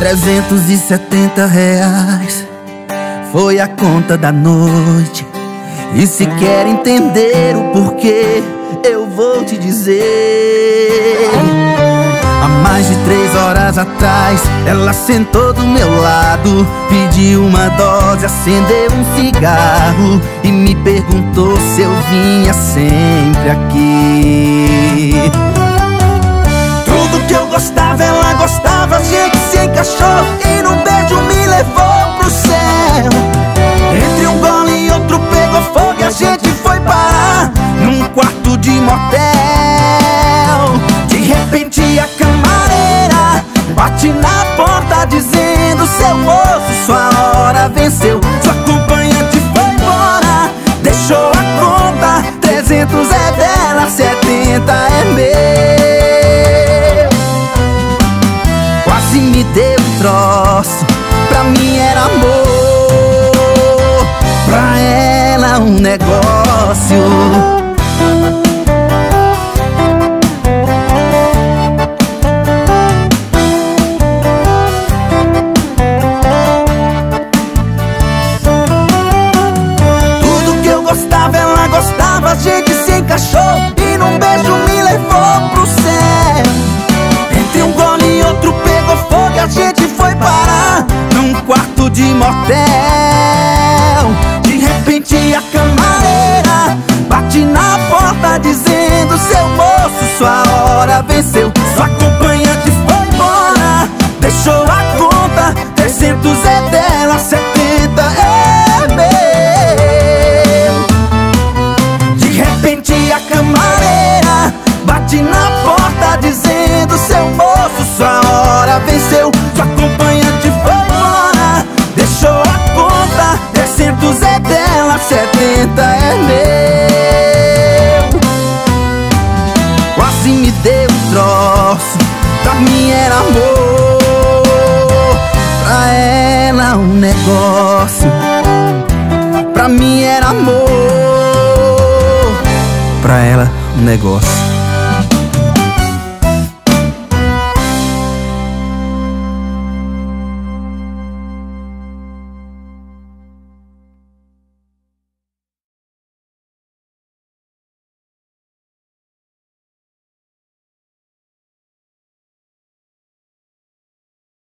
370 reais foi a conta da noite. E se quer entender o porquê, eu vou te dizer. Há mais de três horas atrás, ela sentou do meu lado, pediu uma dose, acendeu um cigarro e me perguntou se eu vinha sempre aqui. Tudo que eu gostava, ela gostava, gente encaixou e num beijo me levou pro céu. Entre um gole e outro pegou fogo e a gente foi parar num quarto de motel. De repente a camareira bate na porta dizendo: Seu moço, sua hora venceu. Sua acompanhante foi embora, deixou a conta. 300 é dela, 70 é meu. Negócio. Tudo que eu gostava, ela gostava, a gente se encaixou e num beijo hora venceu. Sua acompanhante foi embora, deixou a conta. 300 é mim era amor. Pra ela um negócio. Pra mim era amor. Pra ela um negócio